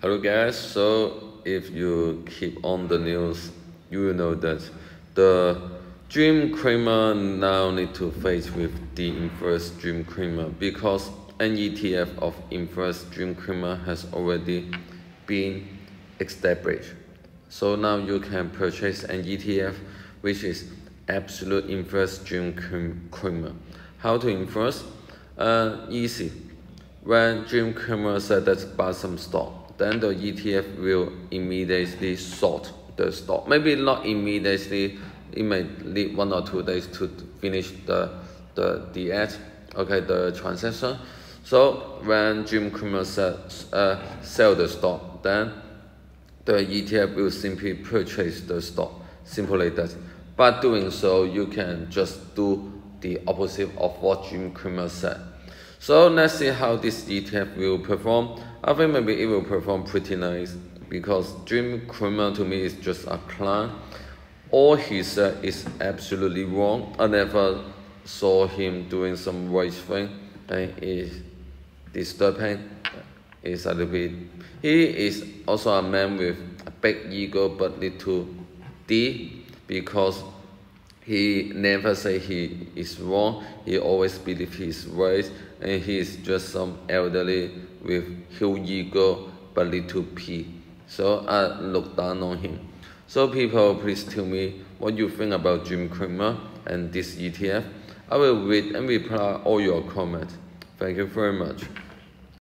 Hello guys, so if you keep on the news, you will know that the Dream Creamer now need to face with the inverse Dream Creamer because an ETF of inverse Dream Creamer has already been established. So now you can purchase an ETF which is absolute inverse Dream Creamer. How to inverse? Uh, easy. When Dream Creamer said that buy some stock, then the ETF will immediately short the stock. Maybe not immediately, it may need one or two days to finish the the the ad, okay, the transaction. So when Jim Cramer sell, uh, sell the stock, then the ETF will simply purchase the stock, simple like that. But doing so, you can just do the opposite of what Jim Cramer said. So let's see how this ETF will perform. I think maybe it will perform pretty nice because Dream Creamer to me is just a clown. All he said is absolutely wrong. I never saw him doing some right thing and it's disturbing. It's a little bit. He is also a man with a big ego but little D because he never say he is wrong. He always believe he is right, and he is just some elderly with huge ego but little p. So I look down on him. So people, please tell me what you think about Jim Cramer and this ETF. I will read and reply all your comments. Thank you very much.